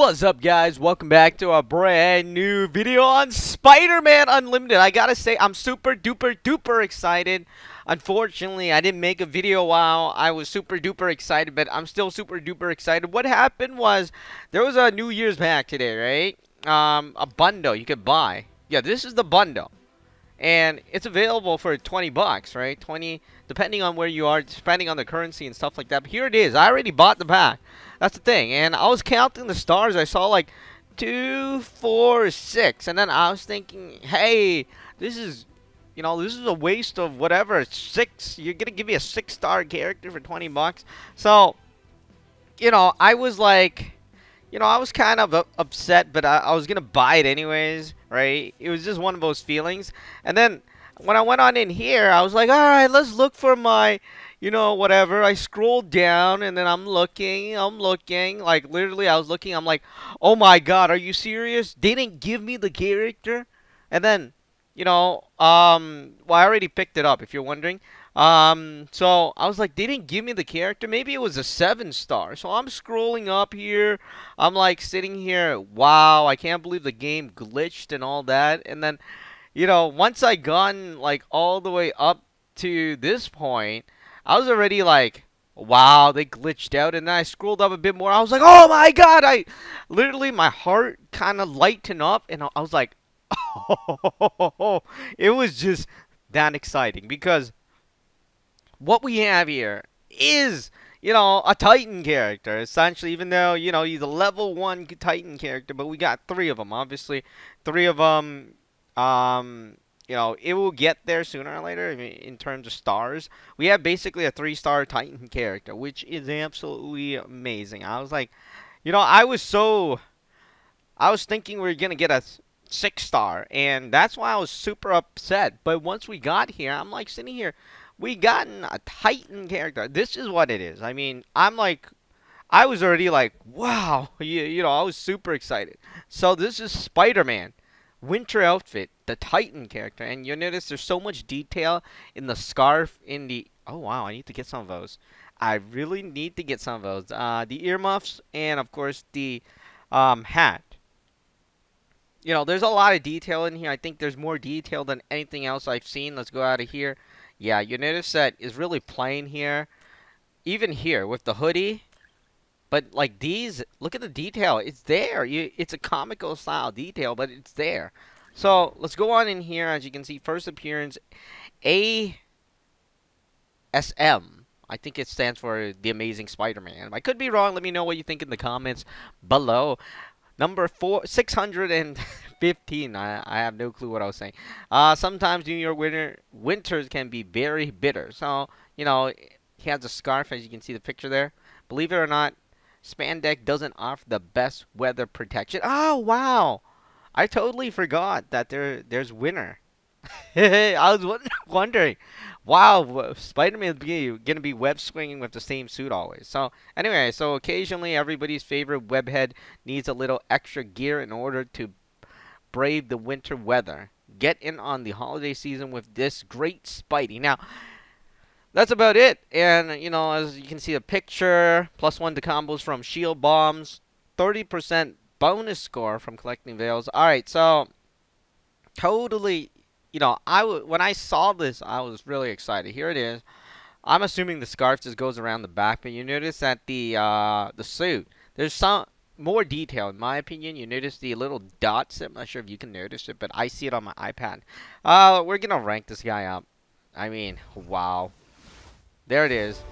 What's up guys? Welcome back to a brand new video on Spider-Man Unlimited. I gotta say, I'm super duper duper excited. Unfortunately, I didn't make a video while I was super duper excited, but I'm still super duper excited. What happened was, there was a New Year's pack today, right? Um, a bundle you could buy. Yeah, this is the bundle. And it's available for 20 bucks, right? 20, depending on where you are, depending on the currency and stuff like that. But here it is. I already bought the pack. That's the thing. And I was counting the stars. I saw like two, four, six. And then I was thinking, hey, this is, you know, this is a waste of whatever. Six. You're going to give me a six star character for 20 bucks. So, you know, I was like, you know, I was kind of upset, but I, I was going to buy it anyways, right? It was just one of those feelings. And then when I went on in here, I was like, all right, let's look for my you know, whatever. I scrolled down and then I'm looking, I'm looking. Like, literally, I was looking. I'm like, oh my god, are you serious? They didn't give me the character? And then, you know, um, well, I already picked it up if you're wondering. Um, so I was like, they didn't give me the character. Maybe it was a seven star. So I'm scrolling up here. I'm like sitting here. Wow, I can't believe the game glitched and all that. And then, you know, once I gone like all the way up to this point, I was already like, wow, they glitched out. And then I scrolled up a bit more. I was like, oh my god! I literally, my heart kind of lightened up. And I was like, oh, it was just that exciting. Because what we have here is you know, a Titan character, essentially, even though, you know, he's a level 1 Titan character, but we got three of them, obviously. Three of them, um, you know, it will get there sooner or later in terms of stars. We have basically a three-star Titan character, which is absolutely amazing. I was like, you know, I was so... I was thinking we were going to get a six-star, and that's why I was super upset. But once we got here, I'm like sitting here, we gotten a Titan character. This is what it is. I mean, I'm like... I was already like, wow, you, you know, I was super excited. So this is Spider-Man winter outfit, the Titan character. And you'll notice there's so much detail in the scarf, in the... Oh, wow, I need to get some of those. I really need to get some of those. Uh, the earmuffs and, of course, the um, hat. You know, there's a lot of detail in here. I think there's more detail than anything else I've seen. Let's go out of here. Yeah, you notice that is really plain here. Even here with the hoodie but like these, look at the detail. It's there. You, it's a comical style detail, but it's there. So let's go on in here. As you can see, first appearance, A S M. I think it stands for The Amazing Spider-Man. I could be wrong. Let me know what you think in the comments below. Number four, 615. I, I have no clue what I was saying. Uh, sometimes New York winter winters can be very bitter. So, you know, he has a scarf, as you can see the picture there. Believe it or not, Spandex doesn't offer the best weather protection. Oh, wow. I totally forgot that there there's winter. I was wondering, wow, Spider-Man is going to be web swinging with the same suit always. So, anyway, so occasionally everybody's favorite webhead needs a little extra gear in order to brave the winter weather. Get in on the holiday season with this great Spidey. Now, that's about it. And, you know, as you can see the picture, plus one to combos from shield bombs, 30% bonus score from collecting veils. Alright, so, totally, you know, I when I saw this, I was really excited. Here it is. I'm assuming the scarf just goes around the back, but you notice that the, uh, the suit, there's some more detail, in my opinion. You notice the little dots. I'm not sure if you can notice it, but I see it on my iPad. Uh, we're to rank this guy up. I mean, wow. There it is.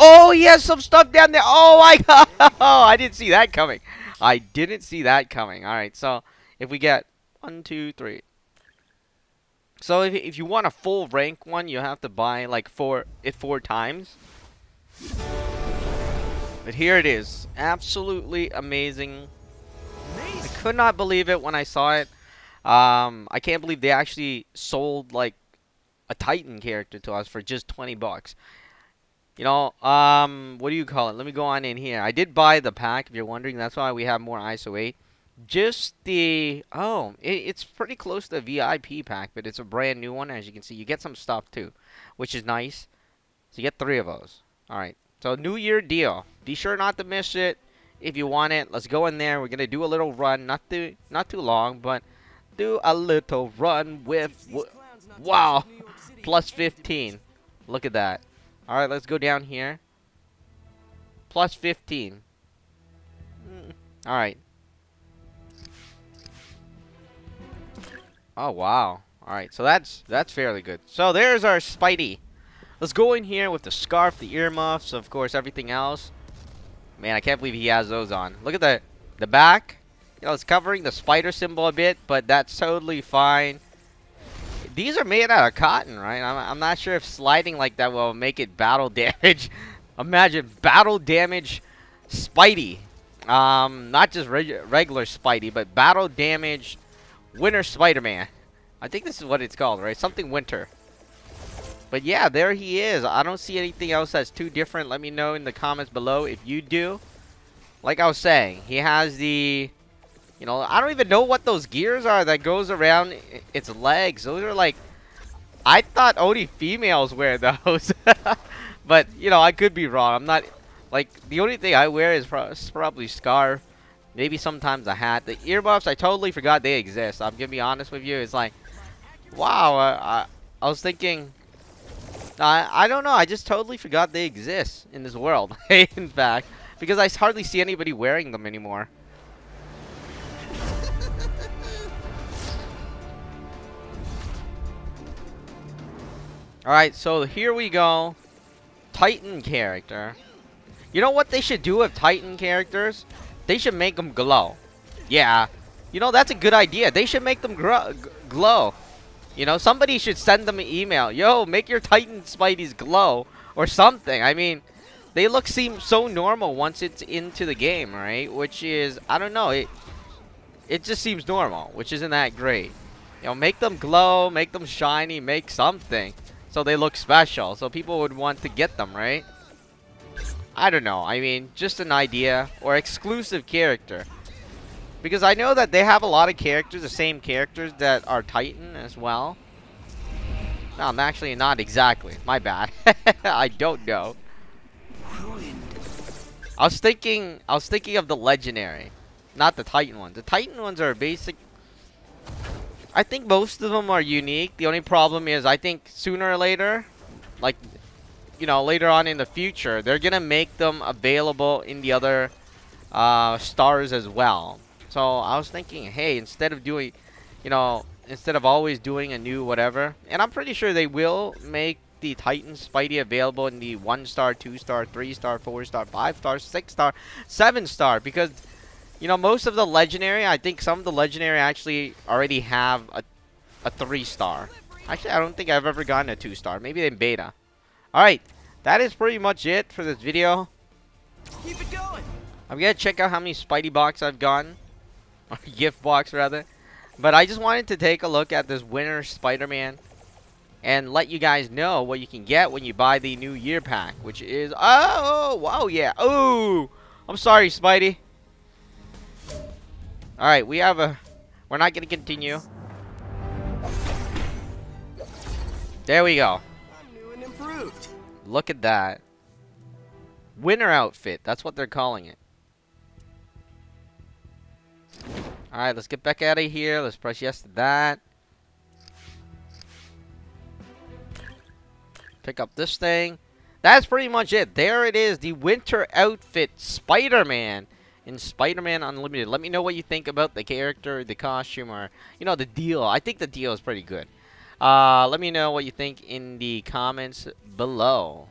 Oh, he has some stuff down there. Oh, my God. Oh, I didn't see that coming. I didn't see that coming. All right, so if we get one, two, three. So if, if you want a full rank one, you have to buy like four it four times. But here it is. Absolutely amazing. amazing. I could not believe it when I saw it. Um, I can't believe they actually sold like a Titan character to us for just 20 bucks. You know, um, what do you call it? Let me go on in here. I did buy the pack, if you're wondering. That's why we have more ISO 8. Just the... Oh, it, it's pretty close to the VIP pack, but it's a brand new one. As you can see, you get some stuff, too, which is nice. So you get three of those. Alright, so New Year deal. Be sure not to miss it. if you want it. Let's go in there. We're gonna do a little run, not too not too long, but do a little run with. Wow, plus 15. Look at that. All right, let's go down here. Plus 15. Mm, all right. Oh wow. All right, so that's that's fairly good. So there's our Spidey. Let's go in here with the scarf, the earmuffs, of course, everything else. Man, I can't believe he has those on. Look at the the back. You know, it's covering the spider symbol a bit, but that's totally fine. These are made out of cotton, right? I'm, I'm not sure if sliding like that will make it battle damage. Imagine battle damage Spidey. Um, not just reg regular Spidey, but battle damage Winter Spider-Man. I think this is what it's called, right? Something Winter. But yeah, there he is. I don't see anything else that's too different. Let me know in the comments below if you do. Like I was saying, he has the... You know, I don't even know what those gears are that goes around its legs. Those are like... I thought only females wear those. but, you know, I could be wrong. I'm not... Like, the only thing I wear is, pro probably scarf. Maybe sometimes a hat. The earmuffs, I totally forgot they exist. I'm going to be honest with you. It's like... Wow, I, I was thinking I, I don't know. I just totally forgot they exist in this world. in fact, because I hardly see anybody wearing them anymore. Alright, so here we go. Titan character. You know what they should do with Titan characters? They should make them glow. Yeah. You know, that's a good idea. They should make them glow. You know, somebody should send them an email. Yo, make your Titan Spideys glow. Or something. I mean, they look seem so normal once it's into the game, right? Which is, I don't know. It, it just seems normal, which isn't that great. You know, make them glow, make them shiny, make something. So they look special. So people would want to get them, right? I don't know. I mean, just an idea. Or exclusive character. Because I know that they have a lot of characters, the same characters that are Titan as well. No, I'm actually not exactly. My bad. I don't know. I was thinking I was thinking of the legendary, not the Titan ones. The Titan ones are basic I think most of them are unique. The only problem is I think sooner or later, like you know, later on in the future, they're gonna make them available in the other uh, stars as well. So I was thinking, hey, instead of doing, you know, instead of always doing a new whatever, and I'm pretty sure they will make the Titan Spidey available in the 1 star, 2 star, 3 star, 4 star, 5 star, 6 star, 7 star because you know most of the legendary, I think some of the legendary actually already have a a 3 star. Actually, I don't think I've ever gotten a 2 star. Maybe in beta. All right. That is pretty much it for this video. Keep it going. I'm going to check out how many Spidey box I've gotten. or gift box rather. But I just wanted to take a look at this winter Spider-Man and let you guys know what you can get when you buy the new year pack, which is oh wow yeah oh I'm sorry Spidey. All right, we have a we're not gonna continue. There we go. Look at that. Winter outfit. That's what they're calling it. Alright, let's get back out of here. Let's press yes to that. Pick up this thing. That's pretty much it. There it is. The winter outfit Spider-Man in Spider-Man Unlimited. Let me know what you think about the character, the costume, or, you know, the deal. I think the deal is pretty good. Uh, let me know what you think in the comments below.